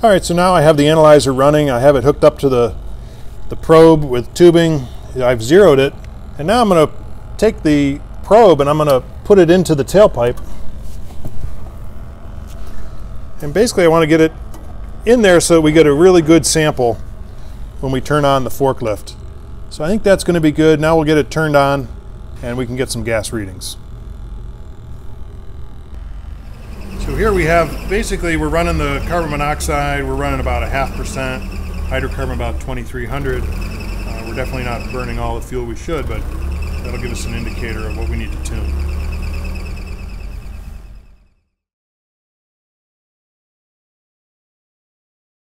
All right, so now I have the analyzer running. I have it hooked up to the, the probe with tubing. I've zeroed it. And now I'm going to take the probe and I'm going to put it into the tailpipe. And basically I want to get it in there so we get a really good sample when we turn on the forklift. So I think that's going to be good. Now we'll get it turned on and we can get some gas readings. So here we have, basically we're running the carbon monoxide, we're running about a half percent, hydrocarbon about 2300. Uh, we're definitely not burning all the fuel we should, but that'll give us an indicator of what we need to tune.